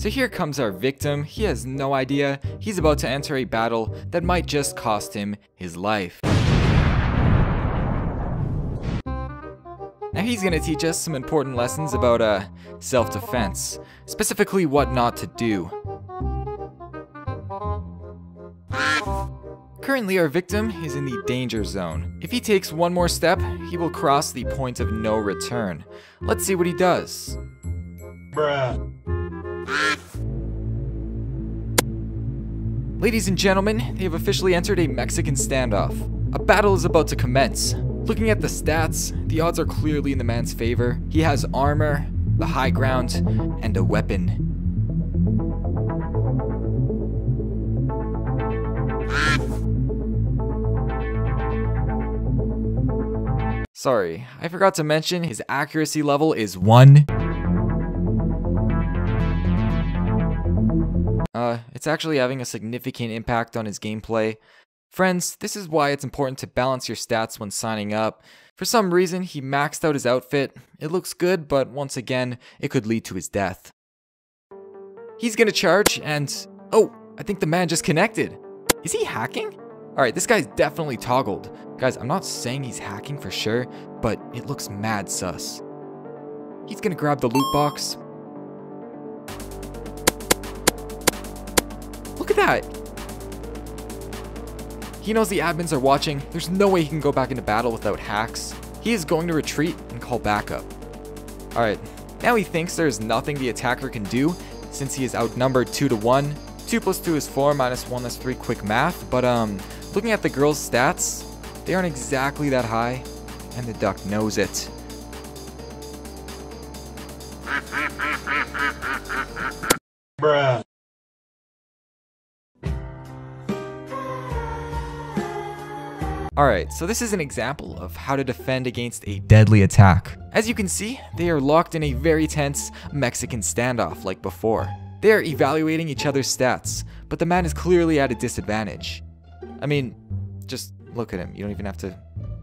So here comes our victim. He has no idea. He's about to enter a battle that might just cost him his life. Now he's gonna teach us some important lessons about uh, self-defense, specifically what not to do. Currently our victim is in the danger zone. If he takes one more step, he will cross the point of no return. Let's see what he does. Bruh. Ladies and gentlemen, they have officially entered a Mexican standoff. A battle is about to commence. Looking at the stats, the odds are clearly in the man's favor. He has armor, the high ground, and a weapon. Sorry, I forgot to mention his accuracy level is 1. Uh, it's actually having a significant impact on his gameplay. Friends, this is why it's important to balance your stats when signing up. For some reason, he maxed out his outfit. It looks good, but once again, it could lead to his death. He's gonna charge, and oh, I think the man just connected. Is he hacking? Alright, this guy's definitely toggled. Guys, I'm not saying he's hacking for sure, but it looks mad sus. He's gonna grab the loot box. That! He knows the admins are watching. There's no way he can go back into battle without hacks. He is going to retreat and call backup. Alright, now he thinks there is nothing the attacker can do since he is outnumbered 2 to 1. 2 plus 2 is 4, minus 1 is 3, quick math. But um, looking at the girl's stats, they aren't exactly that high, and the duck knows it. Alright, so this is an example of how to defend against a deadly attack. As you can see, they are locked in a very tense Mexican standoff like before. They are evaluating each other's stats, but the man is clearly at a disadvantage. I mean, just look at him, you don't even have to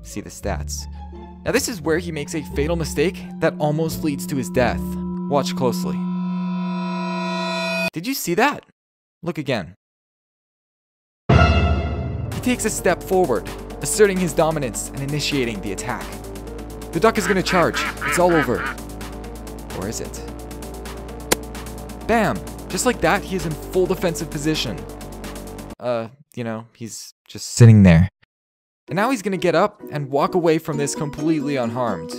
see the stats. Now this is where he makes a fatal mistake that almost leads to his death. Watch closely. Did you see that? Look again. He takes a step forward, asserting his dominance and initiating the attack. The duck is gonna charge. It's all over. Or is it? Bam! Just like that, he is in full defensive position. Uh, you know, he's just sitting there. And now he's gonna get up and walk away from this completely unharmed.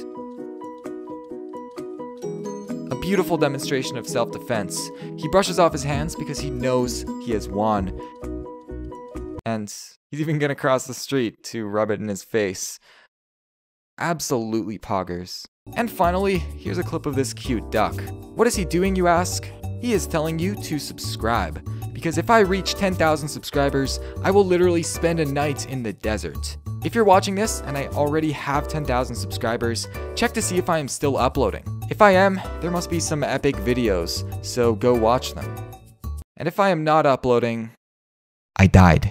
A beautiful demonstration of self-defense. He brushes off his hands because he knows he has won. And he's even gonna cross the street to rub it in his face. Absolutely poggers. And finally, here's a clip of this cute duck. What is he doing, you ask? He is telling you to subscribe. Because if I reach 10,000 subscribers, I will literally spend a night in the desert. If you're watching this and I already have 10,000 subscribers, check to see if I am still uploading. If I am, there must be some epic videos, so go watch them. And if I am not uploading, I died.